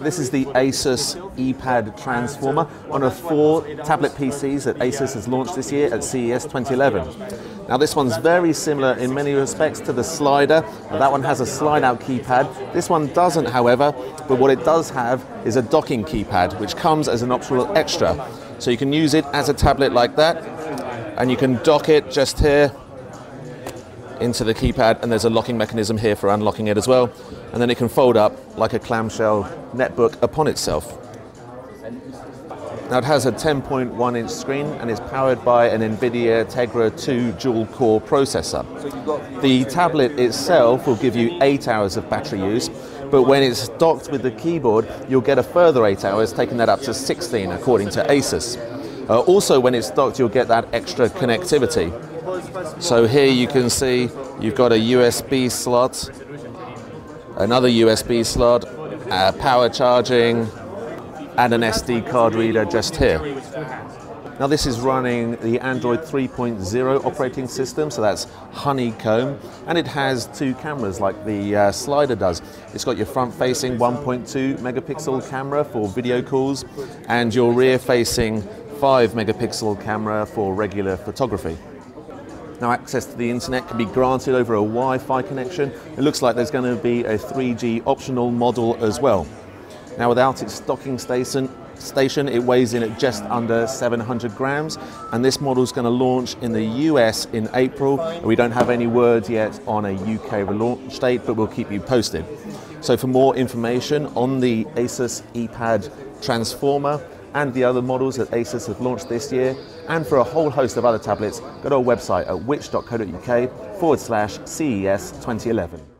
This is the Asus Eee Pad Transformer, one of four tablet PCs that Asus has launched this year at CES 2011. Now this one's very similar in many respects to the slider. That one has a slide out keypad. This one doesn't, however, but what it does have is a docking keypad, which comes as an optional extra. So you can use it as a tablet like that, and you can dock it just here into the keypad and there's a locking mechanism here for unlocking it as well and then it can fold up like a clamshell netbook upon itself. Now it has a 10.1 inch screen and is powered by an NVIDIA Tegra 2 dual core processor. The tablet itself will give you 8 hours of battery use but when it's docked with the keyboard you'll get a further 8 hours taking that up to 16 according to Asus. Uh, also when it's docked you'll get that extra connectivity. So here you can see you've got a USB slot, another USB slot, uh, power charging, and an SD card reader just here. Now this is running the Android 3.0 operating system, so that's Honeycomb, and it has two cameras like the uh, slider does. It's got your front-facing 1.2 megapixel camera for video calls, and your rear-facing 5 megapixel camera for regular photography. Now access to the internet can be granted over a Wi-Fi connection. It looks like there's going to be a 3G optional model as well. Now without its docking station, station it weighs in at just under 700 grams and this model is going to launch in the US in April. We don't have any word yet on a UK launch date but we'll keep you posted. So for more information on the Asus Eee Pad Transformer and the other models that Asus have launched this year, and for a whole host of other tablets, go to our website at which.co.uk forward slash CES 2011.